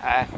à,